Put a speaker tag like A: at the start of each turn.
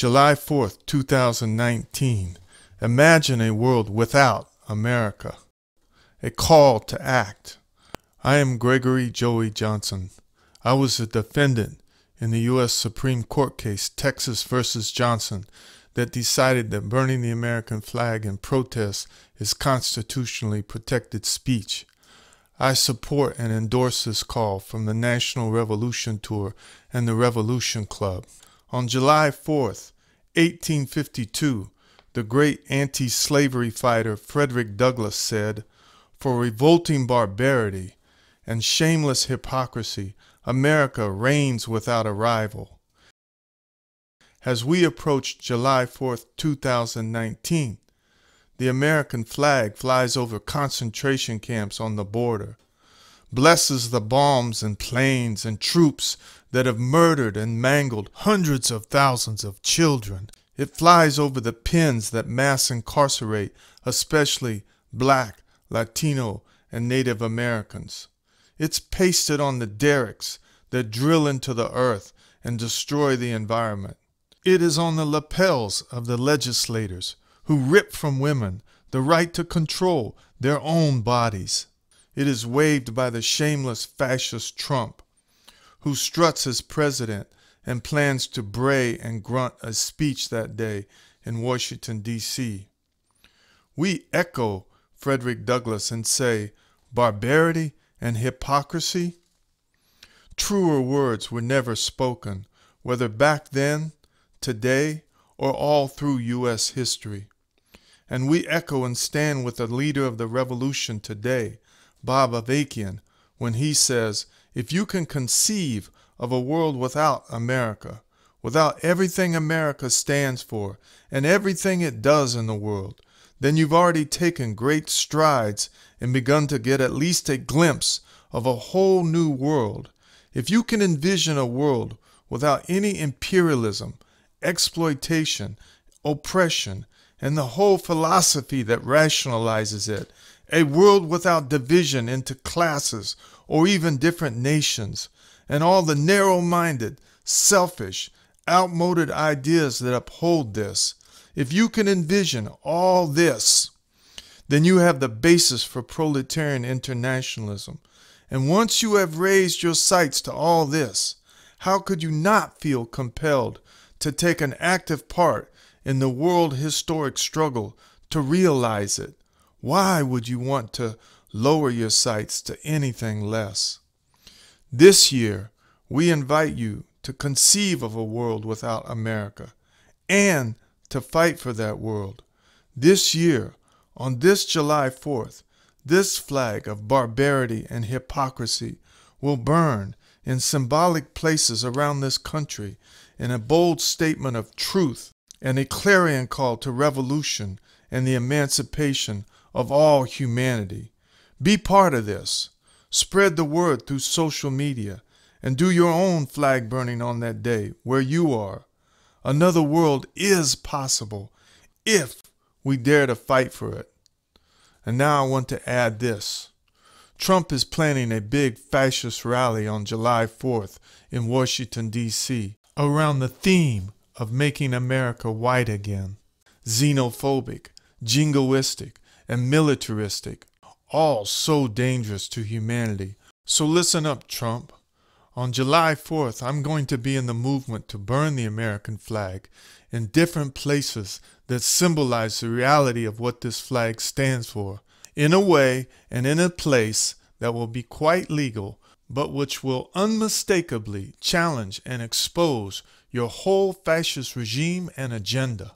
A: July 4th, 2019. Imagine a world without America. A call to act. I am Gregory Joey Johnson. I was a defendant in the U.S. Supreme Court case Texas versus Johnson that decided that burning the American flag in protest is constitutionally protected speech. I support and endorse this call from the National Revolution Tour and the Revolution Club. On July 4th, 1852, the great anti slavery fighter Frederick Douglass said, For revolting barbarity and shameless hypocrisy, America reigns without a rival. As we approach July 4th, 2019, the American flag flies over concentration camps on the border blesses the bombs and planes and troops that have murdered and mangled hundreds of thousands of children. It flies over the pens that mass incarcerate, especially black, Latino, and Native Americans. It's pasted on the derricks that drill into the earth and destroy the environment. It is on the lapels of the legislators who rip from women the right to control their own bodies. It is waved by the shameless fascist Trump, who struts as president and plans to bray and grunt a speech that day in Washington, D.C. We echo Frederick Douglass and say, barbarity and hypocrisy? Truer words were never spoken, whether back then, today, or all through U.S. history. And we echo and stand with the leader of the revolution today, Bob Avakian when he says, if you can conceive of a world without America, without everything America stands for and everything it does in the world, then you've already taken great strides and begun to get at least a glimpse of a whole new world. If you can envision a world without any imperialism, exploitation, oppression, and the whole philosophy that rationalizes it, a world without division into classes or even different nations, and all the narrow minded, selfish, outmoded ideas that uphold this. If you can envision all this, then you have the basis for proletarian internationalism. And once you have raised your sights to all this, how could you not feel compelled to take an active part in the world historic struggle to realize it? Why would you want to lower your sights to anything less? This year, we invite you to conceive of a world without America and to fight for that world. This year, on this July 4th, this flag of barbarity and hypocrisy will burn in symbolic places around this country in a bold statement of truth and a clarion call to revolution and the emancipation of all humanity. Be part of this. Spread the word through social media and do your own flag burning on that day where you are. Another world is possible if we dare to fight for it. And now I want to add this. Trump is planning a big fascist rally on July 4th in Washington, D.C. around the theme of making America white again. Xenophobic, jingoistic, and militaristic, all so dangerous to humanity. So listen up, Trump. On July 4th, I'm going to be in the movement to burn the American flag in different places that symbolize the reality of what this flag stands for, in a way and in a place that will be quite legal, but which will unmistakably challenge and expose your whole fascist regime and agenda.